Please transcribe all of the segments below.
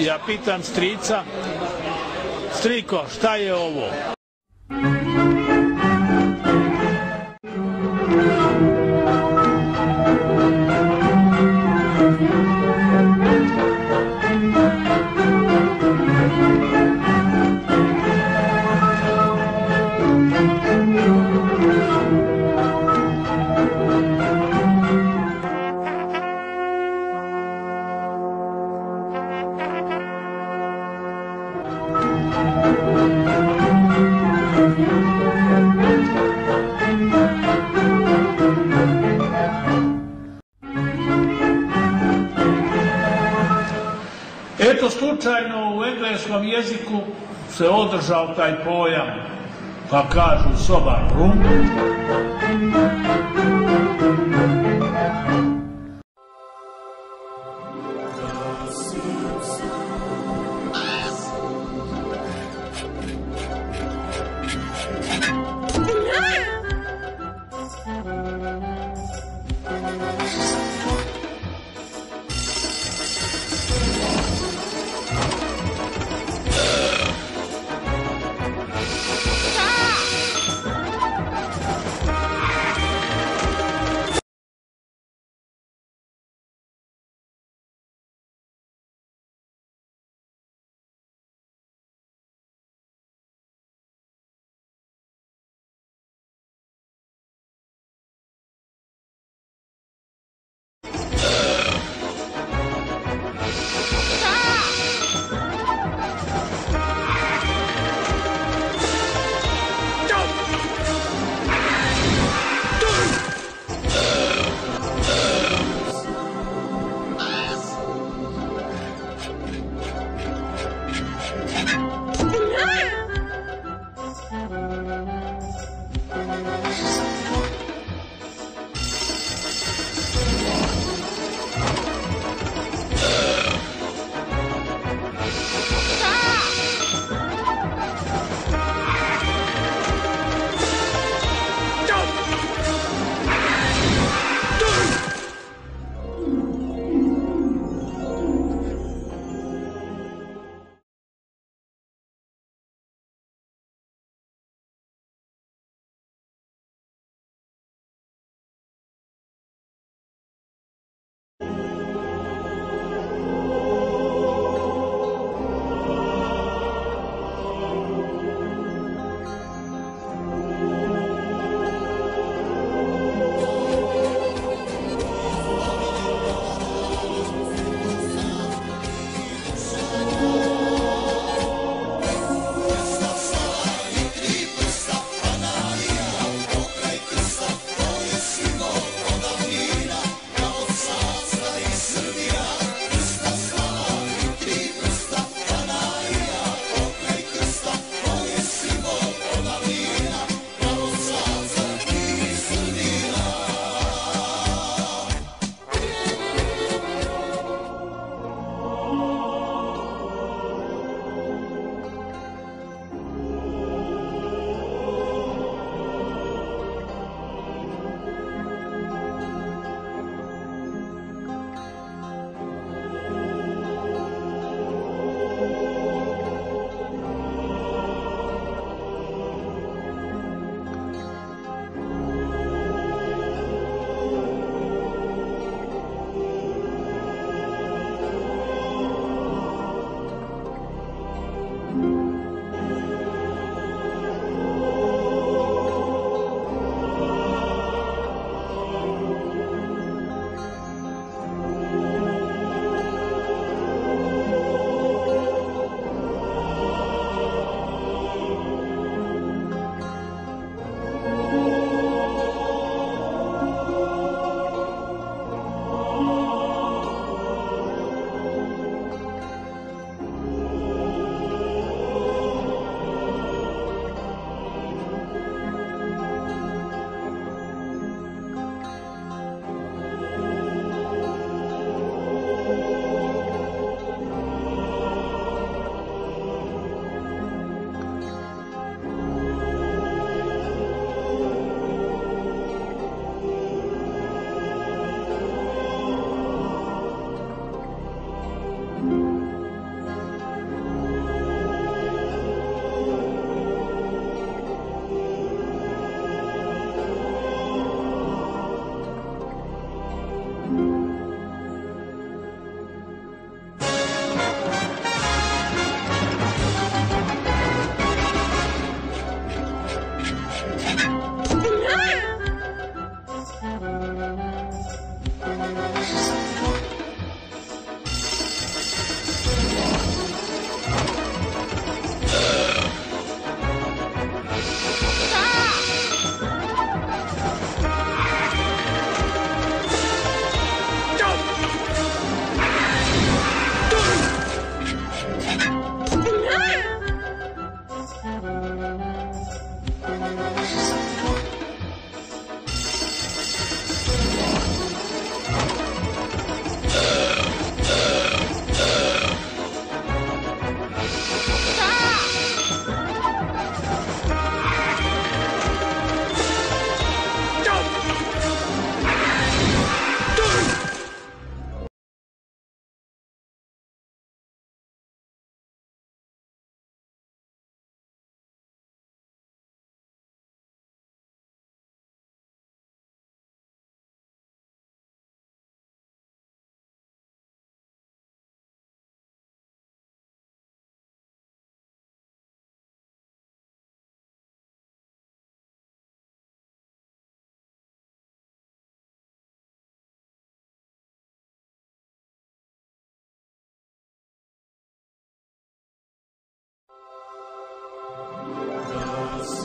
Ja pitam strica, striko, šta je ovo? eto slučajno u engleskom jeziku se održao taj pojam, pa kažu sobar room. Ah!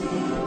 Ah!